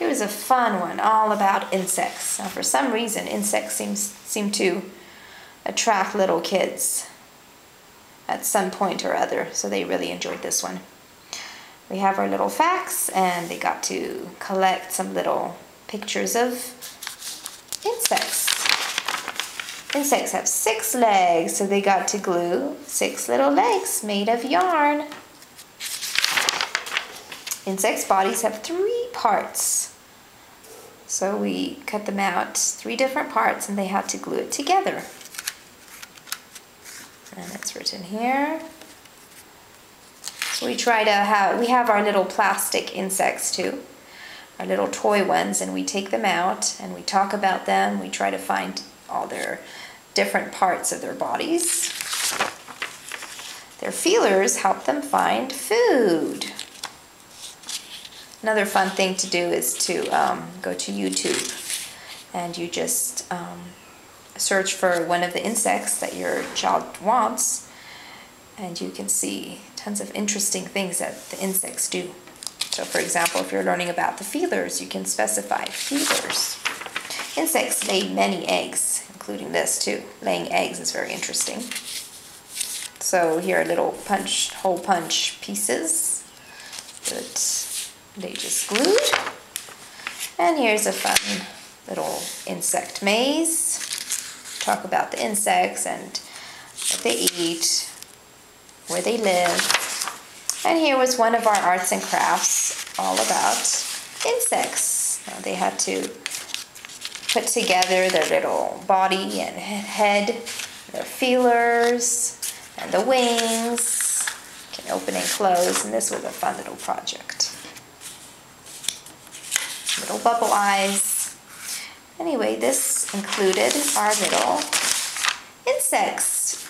Here was a fun one all about insects. Now, for some reason, insects seems, seem to attract little kids at some point or other, so they really enjoyed this one. We have our little facts, and they got to collect some little pictures of insects. Insects have six legs, so they got to glue six little legs made of yarn. Insects' bodies have three parts. So we cut them out, three different parts, and they had to glue it together. And it's written here. So we try to have, we have our little plastic insects too, our little toy ones, and we take them out and we talk about them. We try to find all their different parts of their bodies. Their feelers help them find food. Another fun thing to do is to um, go to YouTube and you just um, search for one of the insects that your child wants and you can see tons of interesting things that the insects do. So for example, if you're learning about the feelers, you can specify feelers. Insects lay many eggs, including this too. Laying eggs is very interesting. So here are little punch, hole punch pieces that they just glued. And here's a fun little insect maze. Talk about the insects and what they eat, where they live. And here was one of our arts and crafts all about insects. Now they had to put together their little body and head, their feelers, and the wings. can open and close, and this was a fun little project little bubble eyes. Anyway, this included our little insects.